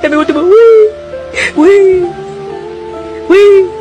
大白我怎么喂喂喂